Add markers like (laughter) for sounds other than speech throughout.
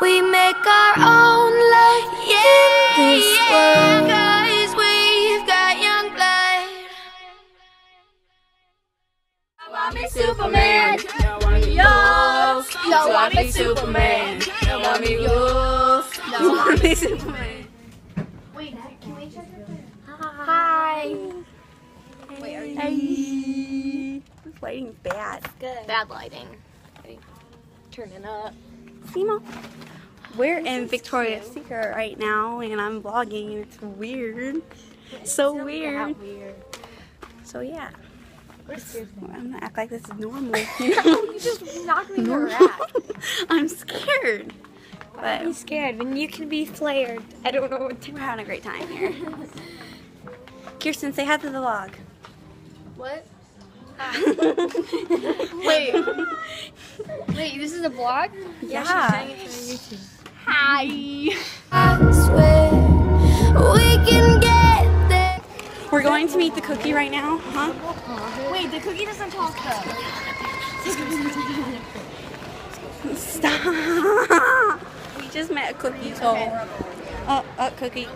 We make our own luck in this world. Guys, we've got young blood. I want me Superman. I want me yours. No, want me Superman. I want me yours. No, want me Superman. Wait, can we check it Hi. Hey. This lighting's bad. Bad lighting. Turning up. Simo. We're in Victoria's Secret right now, and I'm vlogging, and it's weird. So weird. So yeah. I'm gonna act like this is normal. (laughs) (laughs) You know? You just knocked me for a rat. I'm scared. But I'm scared when you can be flared. I don't know what to we're having a great time here. Kirsten, say hi to the vlog. What? (laughs) Wait. Wait, this is a vlog? Yeah. Hi. I swear we can get there. We're going to meet the cookie right now, huh? Wait, the cookie doesn't talk though. Stop. We just met a cookie, so. Uh, uh, cookie.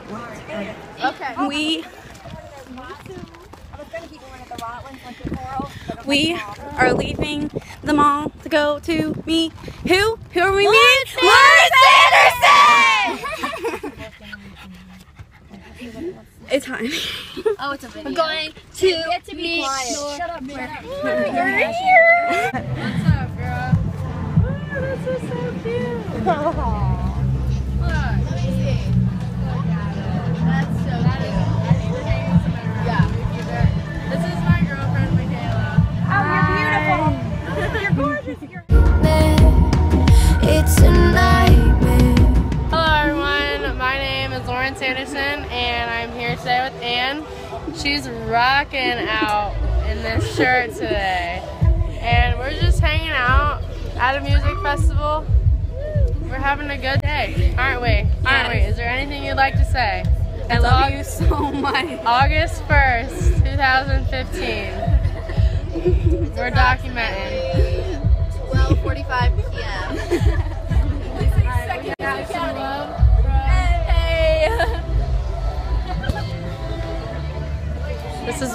Okay. We. We are leaving the mall to go to meet who? Who are we meeting? Lauren Sanderson! it's time. (laughs) Oh, it's a video. We're going to get to be quiet. Shut up, We're here. What's up, girl? (laughs) Oh, this is so cute. (laughs) today with Ann. She's rocking out in this shirt today. And we're just hanging out at a music festival. We're having a good day, aren't we? Aren't we? Is there anything you'd like to say? I love you so much. August 1st, 2015. We're documenting. 12:45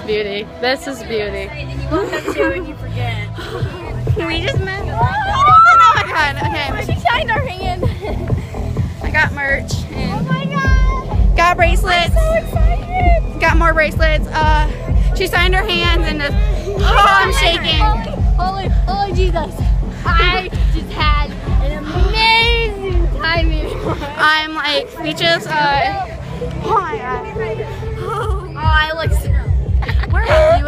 beauty. This is beauty. (laughs) We just met. Oh my god. Okay. She signed our hand. I got merch and my god. got bracelets. So excited. Got more bracelets. Uh, she signed her hands and just, oh, I'm shaking. Holy, holy Jesus. I just had an amazing time in I'm like speechless. Uh, oh my god. Oh, I look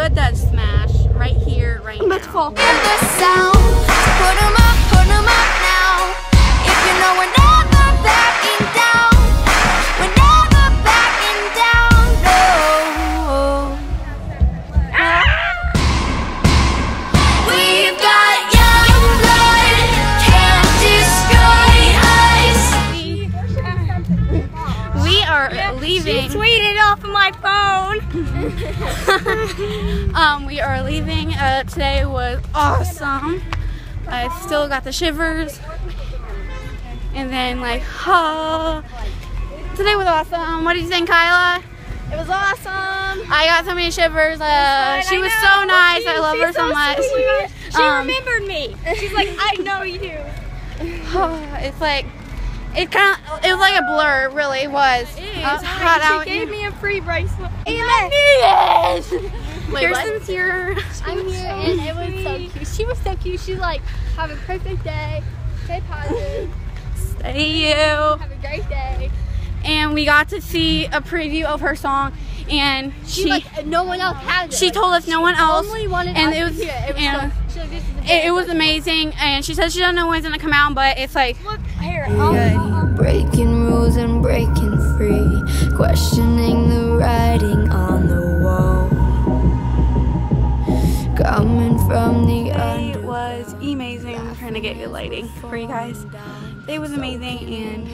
so. Where are you at that smash? Right here, right now. Let's fall. (laughs) um, we are leaving. Uh, today was awesome. I still got the shivers. And then like, oh, today was awesome. What did you think, Kyla? It was awesome. I got so many shivers. Uh, she was so nice. I love she's her so, so much. sweet. She Um, remembered me. She's like, I know you. (sighs) it's like, it kind of, it was like a blur. It really was. It Uh, is hot She out. gave me a free bracelet. Yes. Wait, what? Kirsten's here. I'm here, and (laughs) it was so cute. She was so cute. She's like, have a perfect day. Stay positive. Stay you. Have a great day. And we got to see a preview of her song, and She, she like, uh, no one else had it. she told us no one else. only wanted and us it to was hear it. It was, and so, she's like, this is it, it was amazing. And she said she doesn't know when it's gonna come out, but it's like Look, here. I'll, I'll, Breaking rules and breaking free, questioning the writing on get good lighting for you guys. It was amazing, and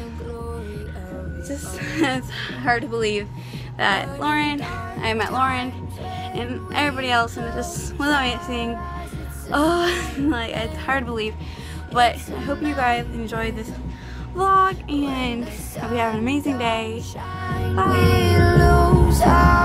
it's just (laughs) it's hard to believe that Lauren, I met Lauren, and everybody else, and it just was amazing. Oh, (laughs) like it's hard to believe, but I hope you guys enjoyed this vlog and hope you have an amazing day. Bye.